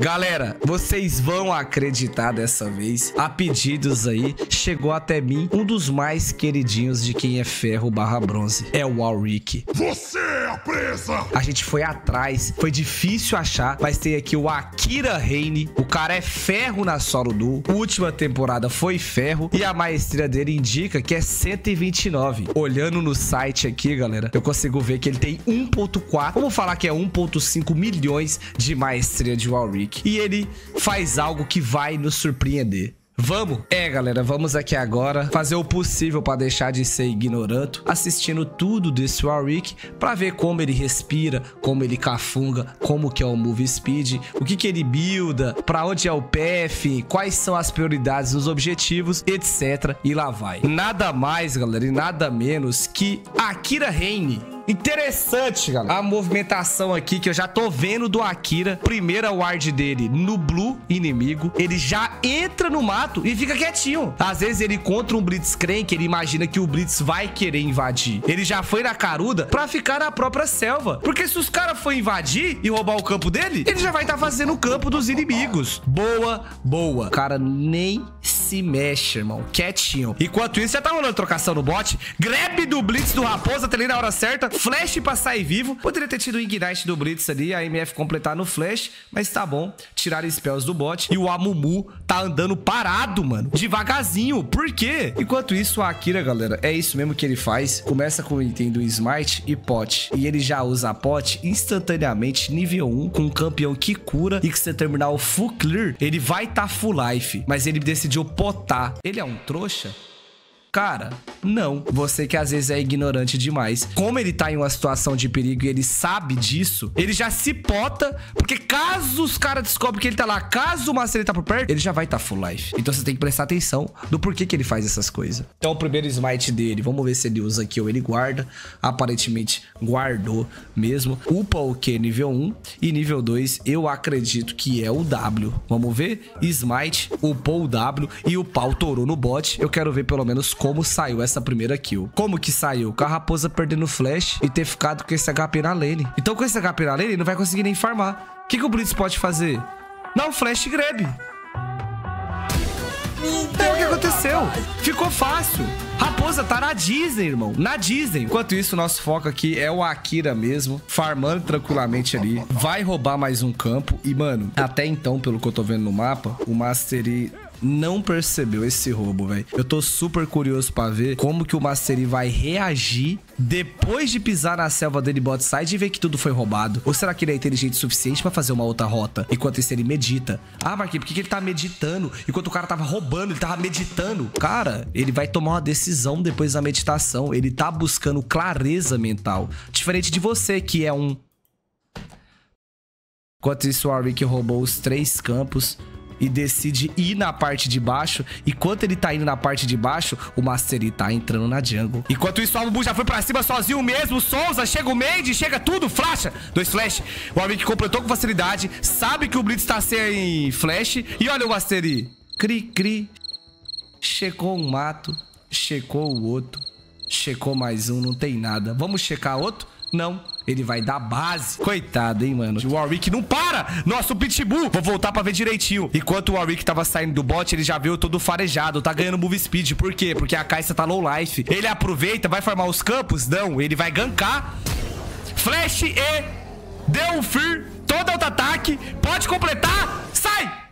Galera, vocês vão acreditar dessa vez, a pedidos aí, chegou até mim um dos mais queridinhos de quem é ferro barra bronze, é o Warwick. Você é a presa! A gente foi atrás, foi difícil achar, mas tem aqui o Akira Reine, o cara é ferro na solo duo, última temporada foi ferro. E a maestria dele indica que é 129. Olhando no site aqui, galera, eu consigo ver que ele tem 1.4, vamos falar que é 1.5 milhões de maestria de Warwick. E ele faz algo que vai nos surpreender. Vamos? É, galera, vamos aqui agora fazer o possível para deixar de ser ignorante, assistindo tudo desse Warwick para ver como ele respira, como ele cafunga, como que é o move speed, o que que ele builda, para onde é o path, quais são as prioridades, os objetivos, etc. E lá vai. Nada mais, galera, e nada menos que Akira Reine, Interessante, galera. A movimentação aqui que eu já tô vendo do Akira. Primeira ward dele no blue inimigo. Ele já entra no mato e fica quietinho. Às vezes ele contra um Blitzcrank, ele imagina que o Blitz vai querer invadir. Ele já foi na caruda pra ficar na própria selva. Porque se os caras for invadir e roubar o campo dele, ele já vai estar tá fazendo o campo dos inimigos. Boa, boa. O cara nem se mexe, irmão. Quietinho. Enquanto isso, já tá rolando trocação no bot. Grab do Blitz do Raposa, tá ali na hora certa. Flash pra sair vivo. Poderia ter tido o Ignite do Blitz ali, a MF completar no Flash, mas tá bom. Tirar spells do bot. E o Amumu tá andando parado, mano. Devagarzinho. Por quê? Enquanto isso, a Akira, galera, é isso mesmo que ele faz. Começa com o item do Smite e Pot. E ele já usa Pot instantaneamente, nível 1, com um campeão que cura. E que você terminar o full clear, ele vai tá full life. Mas ele decidiu potar. Ele é um trouxa? Cara, não. Você que às vezes é ignorante demais. Como ele tá em uma situação de perigo e ele sabe disso, ele já se pota, porque caso os caras descobrem que ele tá lá, caso o Master tá por perto, ele já vai tá full life. Então você tem que prestar atenção do porquê que ele faz essas coisas. Então o primeiro smite dele, vamos ver se ele usa aqui ou ele guarda. Aparentemente guardou mesmo. Upa o que? Nível 1 e nível 2 eu acredito que é o W. Vamos ver? Smite, upou o W e o pau torou no bot. Eu quero ver pelo menos como saiu essa primeira kill. Como que saiu? Com a raposa perdendo flash e ter ficado com esse HP na lane. Então com esse HP na lane, ele não vai conseguir nem farmar. O que, que o Blitz pode fazer? Não, flash grab. É o que aconteceu. Ficou fácil. Raposa tá na Disney, irmão. Na Disney. Enquanto isso, nosso foco aqui é o Akira mesmo. Farmando tranquilamente ali. Vai roubar mais um campo. E, mano, até então, pelo que eu tô vendo no mapa, o Mastery não percebeu esse roubo, velho. Eu tô super curioso pra ver como que o Mastery vai reagir depois de pisar na selva dele bot side e ver que tudo foi roubado. Ou será que ele é inteligente o suficiente pra fazer uma outra rota? Enquanto isso ele medita. Ah, Marquinhos, por que, que ele tá meditando? Enquanto o cara tava roubando, ele tava meditando. Cara, ele vai tomar uma decisão depois da meditação. Ele tá buscando clareza mental. Diferente de você, que é um... Enquanto isso, o Warwick roubou os três campos e decide ir na parte de baixo. Enquanto ele tá indo na parte de baixo, o Mastery tá entrando na jungle. Enquanto isso, o Albu já foi pra cima sozinho mesmo. Souza, chega o Made, chega tudo, flasha. Dois flash. O Albic completou com facilidade. Sabe que o Blitz tá sem flash. E olha o Mastery. Cri, cri. Checou um mato. Checou o outro. Checou mais um, não tem nada. Vamos checar outro? Não. Ele vai dar base. Coitado, hein, mano. O Warwick não para. Nosso Pitbull. Vou voltar pra ver direitinho. Enquanto o Warwick tava saindo do bot, ele já veio todo farejado. Tá ganhando move speed. Por quê? Porque a Caixa tá low life. Ele aproveita, vai formar os campos? Não. Ele vai gankar. Flash e... Deu um fear. Todo auto-ataque. Pode completar. Sai!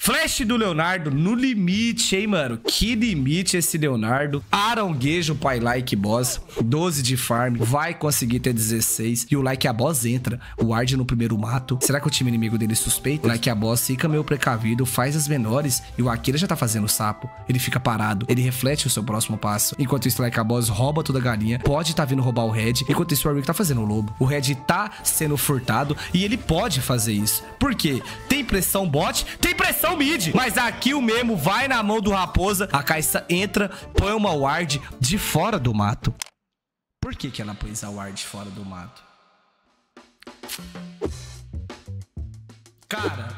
Flash do Leonardo no limite, hein, mano? Que limite esse Leonardo. Aronguejo, pai like boss. 12 de farm. Vai conseguir ter 16. E o like a boss entra. O ward no primeiro mato. Será que o time inimigo dele suspeita? O like a boss fica meio precavido, faz as menores. E o Akira já tá fazendo sapo. Ele fica parado. Ele reflete o seu próximo passo. Enquanto isso, o like a boss rouba toda a galinha. Pode tá vindo roubar o Red. Enquanto isso, o Warwick tá fazendo o lobo. O Red tá sendo furtado. E ele pode fazer isso. Por quê? Tem pressão bot. Tem pressão mid. Mas aqui o mesmo vai na mão do Raposa. A Caixa entra, põe uma ward de fora do mato. Por que, que ela pôs a ward fora do mato? Cara,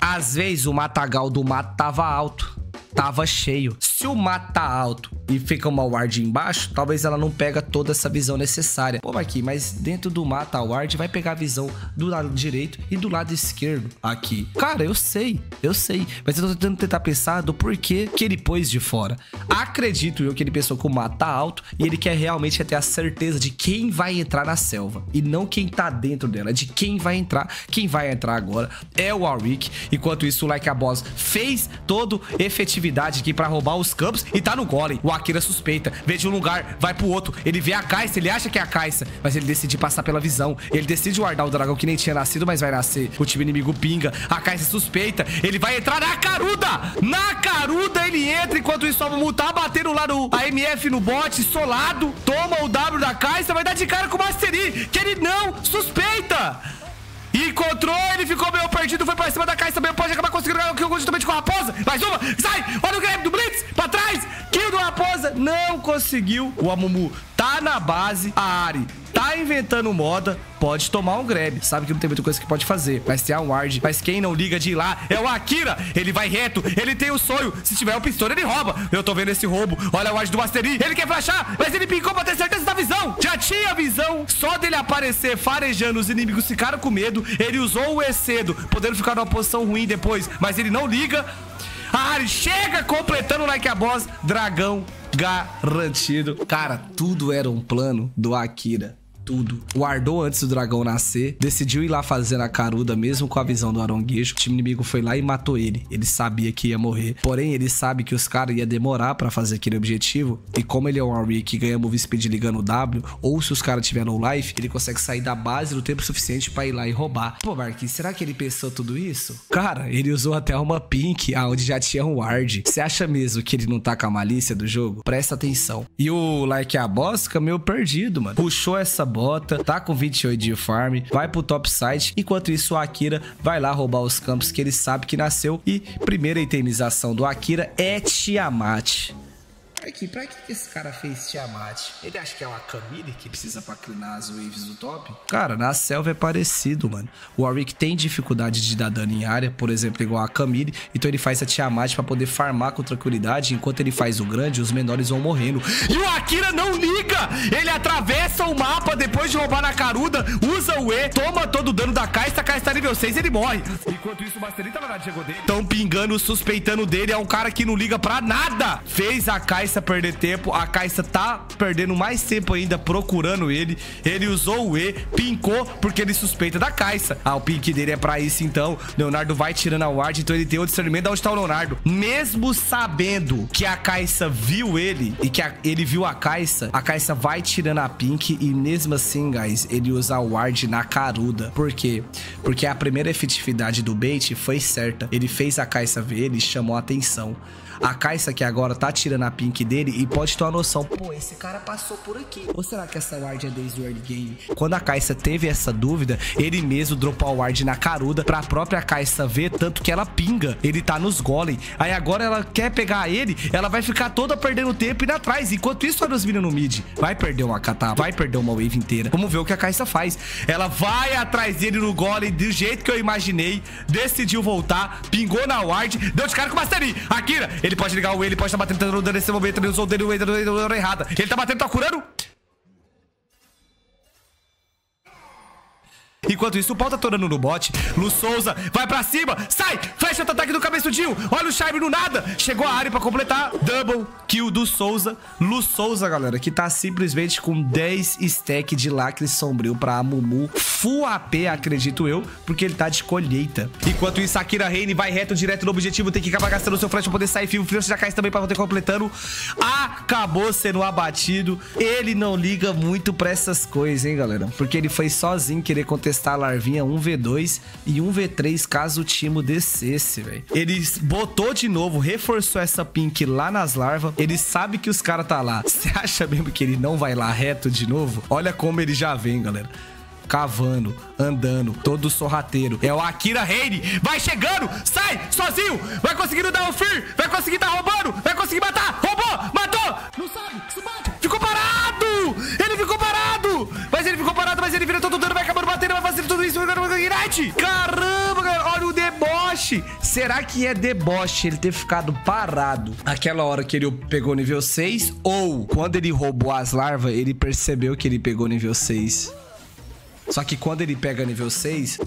às vezes o matagal do mato tava alto, tava cheio. Se o mato tá alto e fica uma ward embaixo, talvez ela não pega toda essa visão necessária. Pô, aqui, mas dentro do mata a ward vai pegar a visão do lado direito e do lado esquerdo aqui. Cara, eu sei, eu sei, mas eu tô tentando tentar pensar do porquê que ele pôs de fora. Acredito eu que ele pensou que o mata alto e ele quer realmente ter a certeza de quem vai entrar na selva e não quem tá dentro dela, de quem vai entrar. Quem vai entrar agora é o Warwick. Enquanto isso, o Like a Boss fez toda efetividade aqui pra roubar os campos e tá no golem. O Akira suspeita, vê de um lugar, vai pro outro. Ele vê a Caixa, ele acha que é a Caixa, mas ele decide passar pela visão. Ele decide guardar o dragão que nem tinha nascido, mas vai nascer. O time inimigo pinga, a Caixa suspeita, ele vai entrar na caruda! Na caruda ele entra, enquanto isso o tá batendo lá no AMF no bot, solado, toma o W da Caixa, vai dar de cara com o Mastery, que ele não suspeita! Encontrou, ele ficou meio perdido, foi pra cima da caixa também, pode acabar conseguindo o kill justamente com a raposa. Mais uma, sai, olha o grab do Blitz, pra trás, kill do raposa, não conseguiu. O Amumu tá na base, a Ari tá inventando moda, pode tomar um grab. Sabe que não tem muita coisa que pode fazer. Mas tem a ward. Mas quem não liga de ir lá é o Akira. Ele vai reto, ele tem o sonho. Se tiver o pistola, ele rouba. Eu tô vendo esse roubo. Olha a ward do Mastery. Ele quer flashar, mas ele picou pra ter certeza da visão. Já tinha visão. Só dele aparecer farejando, os inimigos ficaram com medo. Ele usou o E cedo, podendo ficar numa posição ruim depois. Mas ele não liga. A Ari chega completando like a boss. Dragão garantido. Cara, tudo era um plano do Akira tudo. Guardou antes do dragão nascer, decidiu ir lá fazer a caruda mesmo com a visão do aronguejo. O time inimigo foi lá e matou ele. Ele sabia que ia morrer. Porém, ele sabe que os caras iam demorar para fazer aquele objetivo. E como ele é um Warwick que ganha move speed ligando o W, ou se os caras tiverem no life, ele consegue sair da base no tempo suficiente para ir lá e roubar. Pô, Marquinhos, será que ele pensou tudo isso? Cara, ele usou até uma pink, aonde já tinha um ward. Você acha mesmo que ele não tá com a malícia do jogo? Presta atenção. E o like a boss fica meio perdido, mano. Puxou essa bota, tá com 28 de farm, vai pro top site. Enquanto isso, o Akira vai lá roubar os campos que ele sabe que nasceu. E primeira itemização do Akira é Tiamat. Aqui, pra que esse cara fez Tiamat? Ele acha que é uma Camille que precisa pra clinar as waves do top? Cara, na selva é parecido, mano. O Warwick tem dificuldade de dar dano em área, por exemplo, igual a Camille. Então ele faz a Tiamat pra poder farmar com tranquilidade. Enquanto ele faz o grande, os menores vão morrendo. E o Akira não liga! Ele atravessa o mapa depois de roubar na caruda, usa o E, toma todo o dano da Kaista, a Kaista tá nível 6, ele morre. Enquanto isso, o Masterita na chegou dele. Tão pingando, suspeitando dele. É um cara que não liga pra nada. Fez a Kaista Perder tempo. A Caixa tá perdendo mais tempo ainda procurando ele. Ele usou o E, pincou porque ele suspeita da Caixa. Ah, o pink dele é pra isso então. Leonardo vai tirando a ward, então ele tem o discernimento de onde tá o Leonardo. Mesmo sabendo que a Caixa viu ele e que a, ele viu a Caixa, a Caixa vai tirando a pink e mesmo assim, guys, ele usa o ward na caruda. Por quê? Porque a primeira efetividade do bait foi certa. Ele fez a Caixa ver ele chamou a atenção. A Caixa que agora tá tirando a pink dele e pode ter uma noção. Pô, esse cara passou por aqui. Ou será que essa ward é desde o early game? Quando a Caixa teve essa dúvida, ele mesmo dropou a ward na caruda pra própria Caixa ver, tanto que ela pinga. Ele tá nos golem. Aí agora ela quer pegar ele, ela vai ficar toda perdendo tempo indo atrás. Enquanto isso, olha os meninos no mid. Vai perder uma kata, vai perder uma wave inteira. Vamos ver o que a Caixa faz. Ela vai atrás dele no golem do jeito que eu imaginei. Decidiu voltar, pingou na ward, deu de cara com o Mastery. Akira, ele pode ligar o E, ele pode estar tá batendo nesse momento. Ele usou o dele, o E, errada. Ele tá batendo, tá curando. Enquanto isso, o pau tá torando no bot. Lu Souza vai pra cima. Sai! Fecha o ataque do cabeçudinho. Olha o Shime no nada. Chegou a área pra completar. Double kill do Souza. Lu Souza, galera, que tá simplesmente com 10 stack de lacre sombrio pra Mumu. Full AP, acredito eu, porque ele tá de colheita. Enquanto isso, Akira Reine vai reto direto no objetivo. Tem que acabar gastando o seu flash pra poder sair fio. O Flash já cai também pra poder completando. Acabou sendo abatido. Ele não liga muito pra essas coisas, hein, galera? Porque ele foi sozinho querer contestar testar a larvinha 1v2 e 1v3 caso o Timo descesse, velho. Ele botou de novo, reforçou essa pink lá nas larvas. Ele sabe que os caras tá lá. Você acha mesmo que ele não vai lá reto de novo? Olha como ele já vem, galera cavando, andando, todo sorrateiro. É o Akira Reine. Vai chegando, sai, sozinho. Vai conseguindo dar o fear. Vai conseguir tá roubando. Vai conseguir matar. Roubou, matou. Não sabe, se bate. Ficou parado. Parado, mas ele vira todo dano. Vai acabando batendo, vai fazer tudo isso. Caramba, galera. Olha o deboche. Será que é deboche ele ter ficado parado aquela hora que ele pegou nível 6? Ou quando ele roubou as larvas, ele percebeu que ele pegou nível 6? Só que quando ele pega nível 6,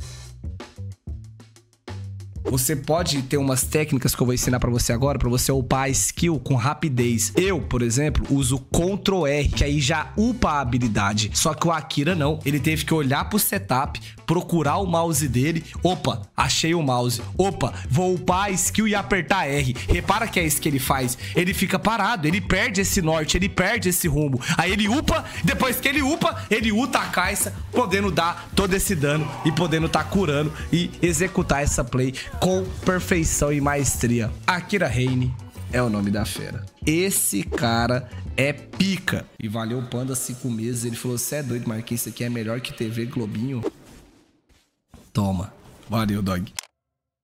você pode ter umas técnicas que eu vou ensinar para você agora, para você upar a skill com rapidez. Eu, por exemplo, uso Ctrl R, que aí já upa a habilidade. Só que o Akira não. Ele teve que olhar pro setup, procurar o mouse dele. Opa, achei o mouse. Opa, vou upar a skill e apertar R. Repara que é isso que ele faz. Ele fica parado, ele perde esse norte, ele perde esse rumo. Aí ele upa, depois que ele upa, ele uta a caixa, podendo dar todo esse dano e podendo tá curando e executar essa play com perfeição e maestria. Akira Reine é o nome da fera. Esse cara é pica. E valeu o Panda cinco meses. Ele falou: Você é doido, Marquinhos, isso aqui é melhor que TV Globinho. Toma. Valeu, dog.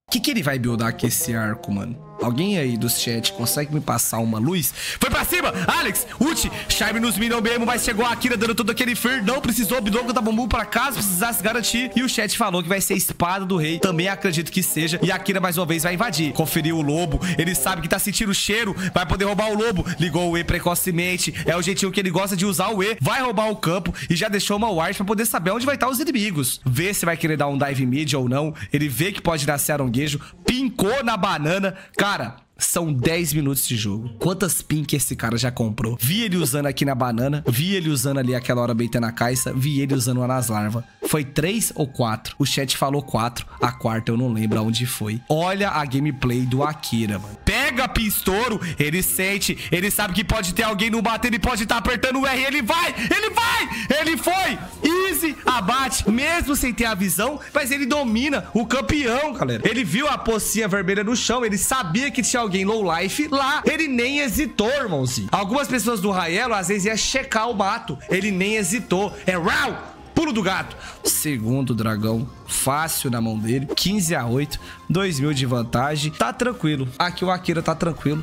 O que, que ele vai buildar com esse arco, mano? Alguém aí do chat consegue me passar uma luz? Foi pra cima! Alex, Uchi, Charme nos minions mesmo, mas chegou a Akira dando todo aquele fer. Não precisou, Bidongo da Bambu pra casa, precisasse garantir. E o chat falou que vai ser espada do rei. Também acredito que seja. E a Akira mais uma vez vai invadir. Conferiu o lobo. Ele sabe que tá sentindo o cheiro. Vai poder roubar o lobo. Ligou o E precocemente. É o jeitinho que ele gosta de usar o E. Vai roubar o campo e já deixou uma ward pra poder saber onde vai estar os inimigos. Vê se vai querer dar um dive mid ou não. Ele vê que pode nascer aronguejo. Pincou na banana. Cara, cara, são 10 minutos de jogo. Quantas pink esse cara já comprou? Vi ele usando aqui na banana, vi ele usando ali aquela hora beitando a caixa, vi ele usando uma nas larvas. Foi 3 ou 4? O chat falou 4, a quarta eu não lembro aonde foi. Olha a gameplay do Akira, mano. Pega pistouro, ele sente, ele sabe que pode ter alguém no bater, ele pode estar tá apertando o R, ele vai, ele vai, ele foi. Easy, abate, mesmo sem ter a visão, mas ele domina o campeão, galera. Ele viu a pocinha vermelha no chão, ele sabia que tinha alguém alguém low life lá. Ele nem hesitou, irmãozinho. Algumas pessoas do Raelo às vezes ia checar o mato. Ele nem hesitou. É rau! Pulo do gato. Segundo dragão, fácil na mão dele. 15 a 8, 2 mil de vantagem. Tá tranquilo. Aqui o Akira tá tranquilo.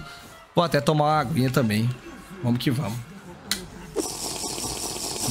Vou até tomar uma aguinha também. Vamos que vamos.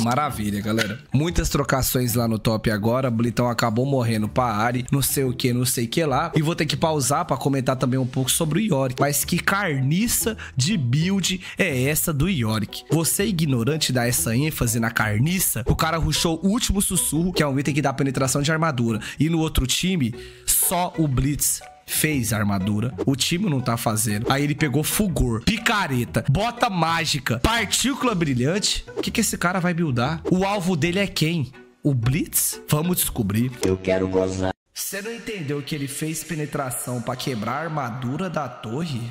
Maravilha, galera. Muitas trocações lá no top agora. Blitão acabou morrendo pra Ari. Não sei o que, não sei o que lá. E vou ter que pausar pra comentar também um pouco sobre o Yorick. Mas que carniça de build é essa do Yorick? Você ignorante dá essa ênfase na carniça? O cara rushou o último sussurro, que é um item que dá penetração de armadura. E no outro time, só o Blitz fez a armadura. O time não tá fazendo. Aí ele pegou fulgor, picareta, bota mágica, partícula brilhante. O que, que esse cara vai buildar? O alvo dele é quem? O Blitz? Vamos descobrir. Eu quero gozar. Você não entendeu que ele fez penetração para quebrar a armadura da torre?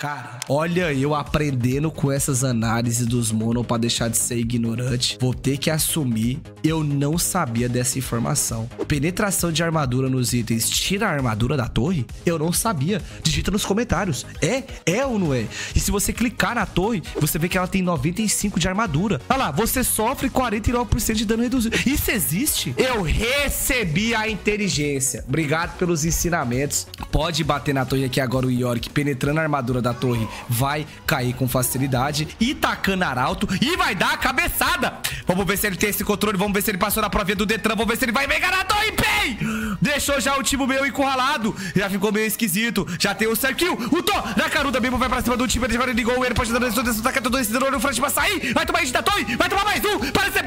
Cara, olha eu aprendendo com essas análises dos mono para deixar de ser ignorante. Vou ter que assumir, eu não sabia dessa informação. Penetração de armadura nos itens tira a armadura da torre? Eu não sabia. Digita nos comentários. É? É ou não é? E se você clicar na torre, você vê que ela tem 95 de armadura. Olha lá, você sofre 49% de dano reduzido. Isso existe? Eu recebi a inteligência. Obrigado pelos ensinamentos. Pode bater na torre aqui agora o Yorick, penetrando a armadura da da torre vai cair com facilidade. E tacando arauto e vai dar a cabeçada. Vamos ver se ele tem esse controle. Vamos ver se ele passou na prova do Detran. Vamos ver se ele vai pegar na torre. Deixou já o time meio encurralado. Já ficou meio esquisito. Já tem o Serkill. O Thor na caruda mesmo vai pra cima do time. Ele vai ligou ele. Pode dar tacar tudo esse drone. O Flash vai sair. Vai tomar hit da torre. Vai tomar mais um. Parece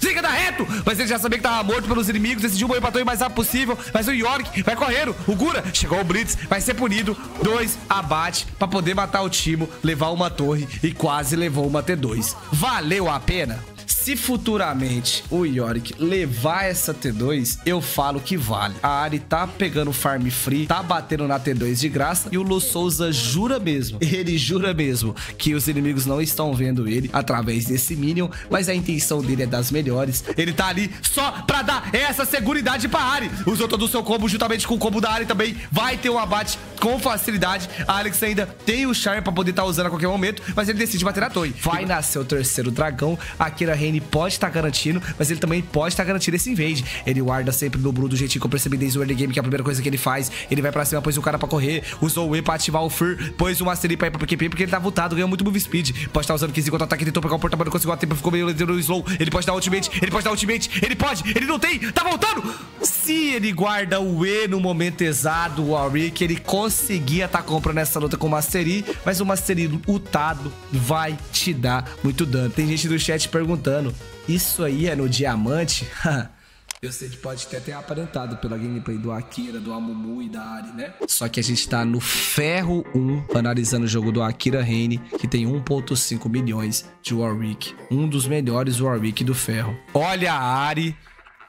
Siga da reto. Mas ele já sabia que tava morto pelos inimigos. Decidiu morrer pra torre o mais rápido possível. Mas o York vai correndo. O Gura chegou o Blitz. Vai ser punido. Dois abate pra poder poder matar o Timo, levar uma torre e quase levou uma T2. Valeu a pena? Se futuramente o Yorick levar essa T2, eu falo que vale. A Ari tá pegando farm free, tá batendo na T2 de graça e o Lu Souza jura mesmo, ele jura mesmo que os inimigos não estão vendo ele através desse Minion, mas a intenção dele é das melhores. Ele tá ali só pra dar essa seguridade pra Ari. Usou todo o seu combo juntamente com o combo da Ari também, vai ter um abate com facilidade. A Alex ainda tem o Charme pra poder estar tá usando a qualquer momento, mas ele decide bater na torre. Vai nascer o terceiro dragão, Akira Rain Pode estar garantindo, mas ele também pode estar garantindo esse invade. Ele guarda sempre no Blue do jeitinho que eu percebi desde o early game, que é a primeira coisa que ele faz. Ele vai pra cima, pôs o cara pra correr, usou o E pra ativar o Fur, pôs o Mastery pra ir pra PQP, porque ele tá voltado, ganhou muito move speed. Pode estar usando 15 contra ataque, tentou pegar o porta não conseguiu a tempo, ficou meio no slow. Ele pode dar ultimate, ele pode dar ultimate, ele pode, ele não tem, tá voltando! Se ele guarda o E no momento exato, o Warwick, ele conseguia estar tá comprando essa luta com o Mastery, mas o Mastery utado vai te dar muito dano. Tem gente do chat perguntando, isso aí é no diamante? Eu sei que pode até ter aparentado pela gameplay do Akira, do Amumu e da Ari, né? Só que a gente tá no ferro 1, analisando o jogo do Akira Reine, que tem 1.5 milhões de Warwick. Um dos melhores Warwick do ferro. Olha a Ari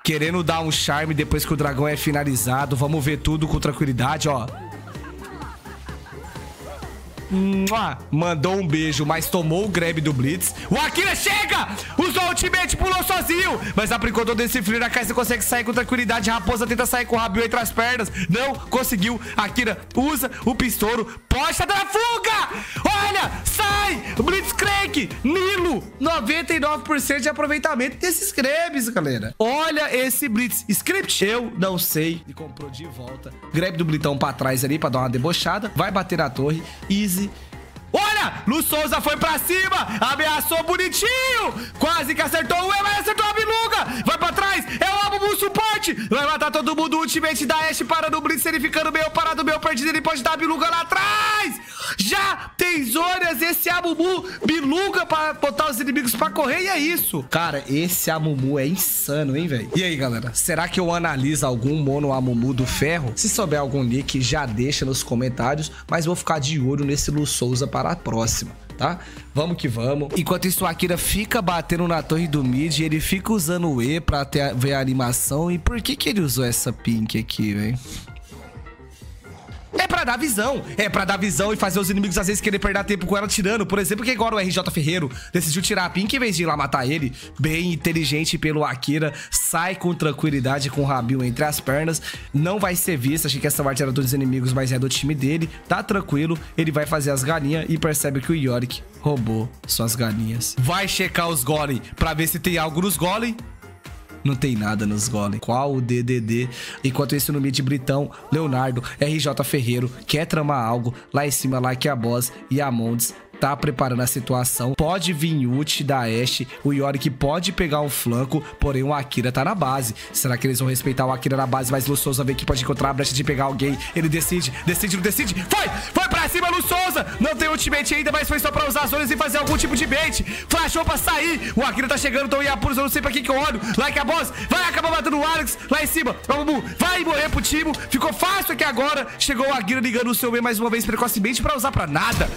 querendo dar um charme depois que o dragão é finalizado. Vamos ver tudo com tranquilidade, ó. Mandou um beijo, mas tomou o grab do Blitz. O Akira chega! Usou o ultimate, Mas aplicou todo esse frio na e consegue sair com tranquilidade. Raposa tenta sair com o rabio entre as pernas. Não conseguiu. Akira usa o pistouro. Posta da fuga! Olha! Sai! Blitzcrank! Nilo! 99% de aproveitamento desses grabs, galera. Olha esse Blitz. Script, eu não sei. E comprou de volta. Grab do Blitão pra trás ali pra dar uma debochada. Vai bater na torre. Easy Olha, Lu Souza foi pra cima, ameaçou bonitinho, quase que acertou o E, mas acertou a biluga, vai pra trás, é o Abubu suporte, vai matar todo mundo, ultimate da Ashe para no Blitz, ele ficando meio parado, meio perdido, ele pode dar a biluga lá atrás, já tem Zorias, esse Amumu, biluga pra botar os inimigos pra correr e é isso. Cara, esse Amumu é insano, hein, velho? E aí, galera, será que eu analiso algum mono Amumu do ferro? Se souber algum nick, já deixa nos comentários, mas vou ficar de olho nesse Lu Souza para a próxima tá? Vamos que vamos. Enquanto isso, o Akira fica batendo na torre do mid, ele fica usando o E pra ter, ver a animação. E por que que ele usou essa pink aqui, velho? É pra dar visão. É pra dar visão e fazer os inimigos às vezes querer perder tempo com ela tirando. Por exemplo, que agora o RJ Ferreiro decidiu tirar a Pink em vez de ir lá matar ele. Bem inteligente pelo Akira. Sai com tranquilidade com o Rabil entre as pernas. Não vai ser visto. Achei que essa parte era dos inimigos, mas é do time dele. Tá tranquilo. Ele vai fazer as galinhas e percebe que o Yorick roubou suas galinhas. Vai checar os golem pra ver se tem algo nos golem. Não tem nada nos golem. Qual o DDD? Enquanto isso, no mid Britão, Leonardo, RJ Ferreiro, quer tramar algo. Lá em cima, que a boss e a Mondes tá preparando a situação. Pode vir ult da Ashe, o Yorick pode pegar um flanco, porém o Akira tá na base. Será que eles vão respeitar o Akira na base? Mas Lu Souza vê que pode encontrar a brecha de pegar alguém. Ele decide, decide, não decide. Foi! Foi pra cima, Lu Souza! Não tem ultimate ainda, mas foi só pra usar as zonas e fazer algum tipo de bait. Flashou pra sair. O Akira tá chegando, então Iapuros, eu não sei pra que que eu olho. Like a boss, vai acabar matando o Alex lá em cima. Vai morrer pro time. Ficou fácil aqui agora. Chegou o Akira ligando o seu E mais uma vez precocemente pra usar pra nada.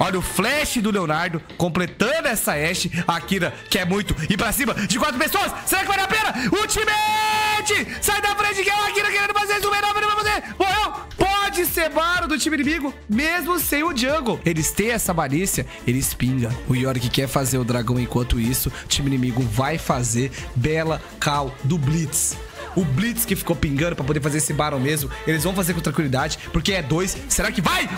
Olha o flash do Leonardo completando essa Ashe. A Akira quer muito ir pra cima de quatro pessoas. Será que vale a pena? Ultimate! Sai da frente que é o Akira querendo fazer isso. Melhor vai fazer. Morreu. Pode ser Baro do time inimigo, mesmo sem o jungle. Eles têm essa malícia, eles pingam. O Yorick quer fazer o dragão enquanto isso. O time inimigo vai fazer bela cal do Blitz o Blitz que ficou pingando pra poder fazer esse Baron mesmo. Eles vão fazer com tranquilidade, porque é dois. Será que vai?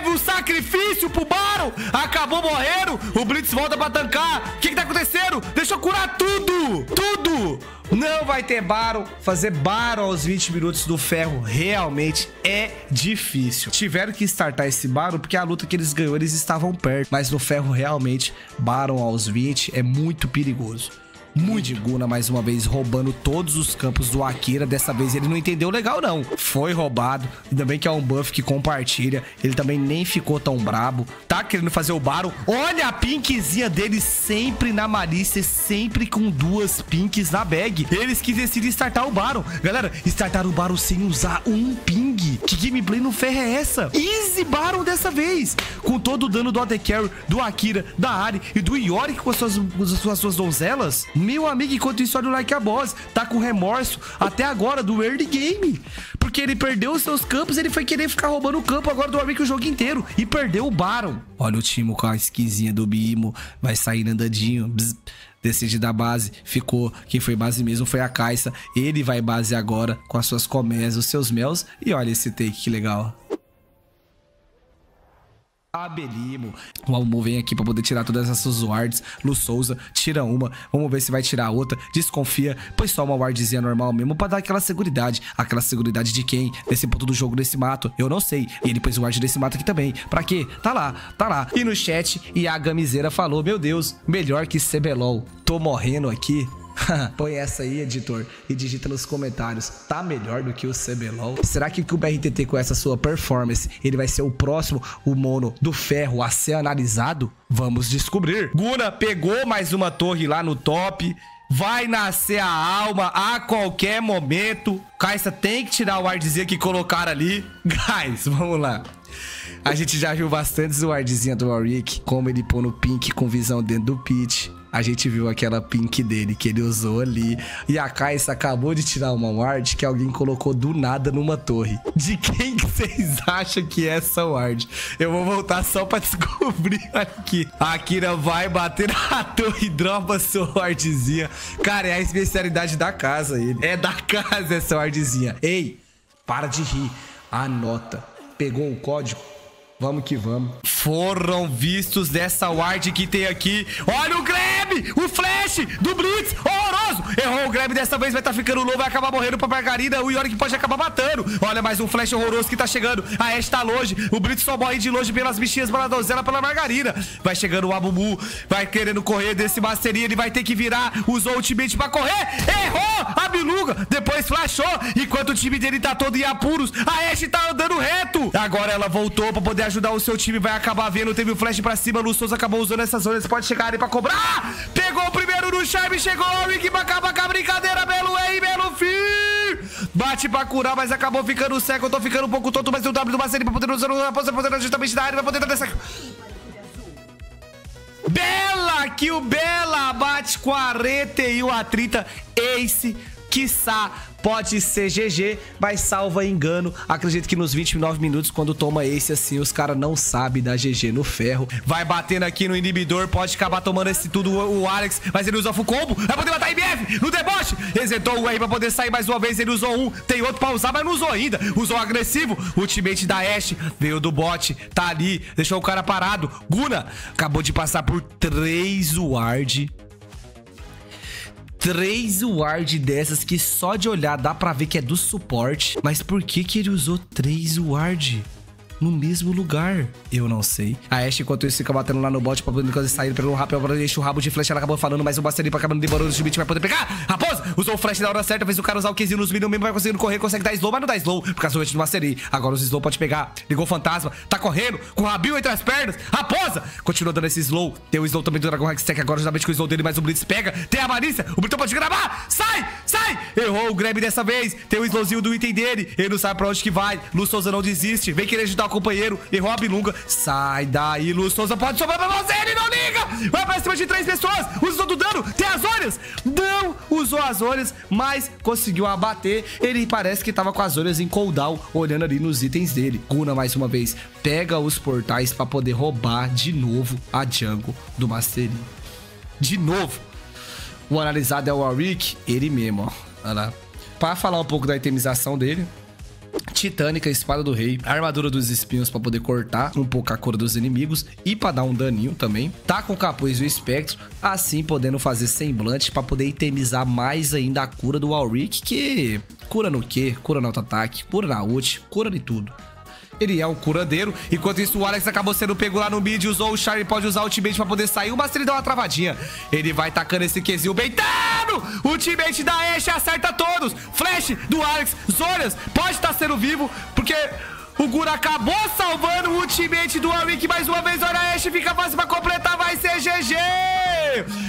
Teve um sacrifício pro Baron! Acabou morrendo! O Blitz volta pra tancar! O que que tá acontecendo? Deixa eu curar tudo! Tudo! Não vai ter Baron. Fazer Baron aos 20 minutos do ferro realmente é difícil. Tiveram que startar esse Baron porque a luta que eles ganhou eles estavam perto. Mas no ferro realmente, Baron aos 20 é muito perigoso. Mudiguna mais uma vez roubando todos os campos do Akira. Dessa vez ele não entendeu legal, não. Foi roubado. Ainda bem que é um buff que compartilha. Ele também nem ficou tão brabo. Tá querendo fazer o Baro. Olha a pinkzinha dele sempre na malícia, sempre com duas pinks na bag. Eles que decidem startar o Baro. Galera, startar o Baro sem usar um ping. Que gameplay no ferro é essa? Easy Baron dessa vez. Com todo o dano do AD Carry, do Akira, da Ari e do Yorick com as suas, as suas, as suas donzelas. Meu amigo, enquanto isso, olha o Like a Boss. Tá com remorso até agora do early game. Porque ele perdeu os seus campos, ele foi querer ficar roubando o campo agora do Warwick o jogo inteiro. E perdeu o Baron. Olha o time com a esquisinha do Bimo. Vai sair andadinho. Bzz decide da base, ficou. Quem foi base mesmo foi a Caixa. Ele vai base agora com as suas colmeias, os seus mels. E olha esse take, que legal. Abelimo. O Almo vem aqui pra poder tirar todas essas wards. Lu Souza tira uma. Vamos ver se vai tirar outra. Desconfia. Pois só uma wardzinha normal mesmo pra dar aquela seguridade. Aquela seguridade de quem? Nesse ponto do jogo, nesse mato? Eu não sei. E ele pôs o ward desse mato aqui também. Pra quê? Tá lá, tá lá. E no chat, e a Gamizeira falou: Meu Deus, melhor que CBLOL. Tô morrendo aqui. Põe essa aí, editor, e digita nos comentários. Tá melhor do que o CBLOL? Será que o BRTT com essa sua performance, ele vai ser o próximo, o mono do ferro a ser analisado? Vamos descobrir. Guna pegou mais uma torre lá no top. Vai nascer a alma a qualquer momento. Kaisa tem que tirar o wardzinho que colocaram ali. Guys, vamos lá. A gente já viu bastante o wardzinho do Warwick, como ele pôr no pink com visão dentro do pitch a gente viu aquela pink dele que ele usou ali. E a Kai'Sa acabou de tirar uma ward que alguém colocou do nada numa torre. De quem que vocês acham que é essa ward? Eu vou voltar só pra descobrir aqui. A Akira vai bater na torre e dropa sua wardzinha. Cara, é a especialidade da casa ele. É da casa essa wardzinha. Ei, para de rir. Anota. Pegou o código? Vamos que vamos. Foram vistos dessa ward que tem aqui. Olha o grab! O flash do Blitz! Horroroso! Errou o grab dessa vez, vai estar tá ficando low, vai acabar morrendo pra Margarida. O Yorick pode acabar matando. Olha mais um flash horroroso que tá chegando. A Ashe tá longe. O Blitz só morre de longe pelas bichinhas pela donzela, pela Margarida. Vai chegando o Abubu. Vai querendo correr desse Masteria. Ele vai ter que virar. Usou o ultimate pra correr. Errou! A Biluga. Depois flashou. Enquanto o time dele tá todo em apuros. A Ashe tá andando reto. Agora ela voltou pra poder ajudar o seu time, vai acabar vendo. Teve o flash pra cima, Lu Souza acabou usando essas zonas. Pode chegar ali pra cobrar. Pegou o primeiro no Charme, chegou o Rick pra acabar com a brincadeira. Belo ei, belo fim. Bate pra curar, mas acabou ficando cego. Eu tô ficando um pouco tonto, mas o W do Marcelinho pra poder usar o pra poder justamente na área, vai poder dar essa... Bela, que o Bela bate 41 a 30. Ace, quiçá pode ser GG, mas salva engano. Acredito que nos 29 minutos, quando toma esse assim, os caras não sabem dar GG no ferro. Vai batendo aqui no inibidor, pode acabar tomando esse tudo o Alex, mas ele usa full combo, vai poder matar IBF no deboche. Resetou o R pra poder sair mais uma vez, ele usou um, tem outro pra usar, mas não usou ainda. Usou agressivo, ultimate da Ashe, veio do bot, tá ali, deixou o cara parado. Guna acabou de passar por 3 ward três ward dessas que só de olhar dá pra ver que é do suporte. Mas por que que ele usou três ward? No mesmo lugar. Eu não sei. A Ashe, enquanto isso, fica batendo lá no bot pra poder sair pelo rápido. Agora deixa o rabo de flash. Ela acabou falando, mas o pra acabando demorando. O Schmidt vai poder pegar. Raposa usou o flash na hora certa. Fez o cara usar o Qzinho nos minions mesmo. Vai conseguindo correr. Consegue dar slow, mas não dá slow. Por causa do do Basteri. Agora os slow pode pegar. Ligou o fantasma. Tá correndo. Com o rabinho entre as pernas. Raposa continua dando esse slow. Tem o slow também do Dragon Hextech. Agora justamente com o slow dele. Mas o Blitz pega. Tem a malícia. O Britão pode gravar. Sai! Sai! Errou o grab dessa vez. Tem o slowzinho do item dele. Ele não sabe pra onde que vai. Lu Souza não desiste. Vem querer ajudar o companheiro. Errou Rob Lunga. Sai daí, Lu Souza. Pode sobrar pra você. Ele não liga. Vai pra cima de três pessoas. Usou do dano. Tem as olhas. Não usou as olhas, mas conseguiu abater. Ele parece que tava com as olhas em cooldown, olhando ali nos itens dele. Guna, mais uma vez, pega os portais pra poder roubar de novo a jungle do Mastery. De novo. O analisado é o Warwick, ele mesmo, ó. Olha lá. Pra falar um pouco da itemização dele, Titânica, espada do rei, armadura dos espinhos para poder cortar um pouco a cor dos inimigos e para dar um daninho também. Tá com o capuz do espectro, assim podendo fazer semblante para poder itemizar mais ainda a cura do Walrick, que cura no Q, cura no auto-ataque, cura na ult, cura de tudo ele é um curandeiro. Enquanto isso, o Alex acabou sendo pego lá no mid, usou o Charlie, pode usar o ultimate pra poder sair, mas ele dá uma travadinha. Ele vai tacando esse Qzinho beitando! O ultimate da Ashe acerta todos! Flash do Alex, Zorias pode estar tá sendo vivo, porque o Gura acabou salvando o ultimate do Arik mais uma vez. Olha a Ashe, fica fácil pra completar, vai ser GG!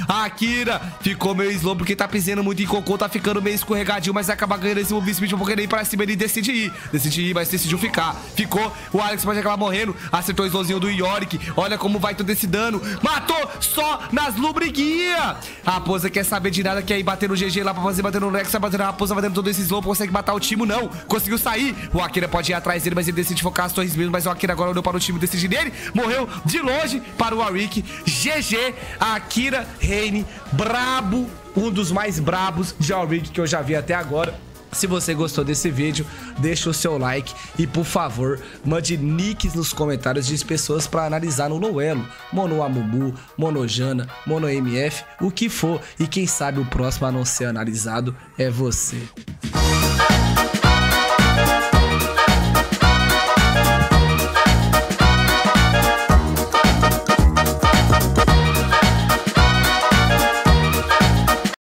A Akira ficou meio slow porque tá pisando muito em cocô, tá ficando meio escorregadinho, mas acaba ganhando esse move speed porque nem pra cima ele decide ir. Decide ir, mas decidiu ficar. Ficou, o Alex pode acabar morrendo, acertou o slowzinho do Yorick. Olha como vai todo esse dano. Matou só nas lubriguinhas. A Raposa quer saber de nada, quer ir bater no GG lá pra fazer bater no Rex, vai bater na Raposa, vai dando todo esse slow, consegue matar o time, não. Conseguiu sair. O Akira pode ir atrás dele, mas ele decide focar as torres mesmo, mas o Akira agora olhou para o time, decide nele, morreu de longe para o Warwick. GG, Akira Reine, brabo, um dos mais brabos de Warwick que eu já vi até agora. Se você gostou desse vídeo, deixa o seu like e, por favor, mande nicks nos comentários de pessoas para analisar no Noelo. Mono Amumu, Monojana, Mono MF, o que for. E quem sabe o próximo a não ser analisado é você.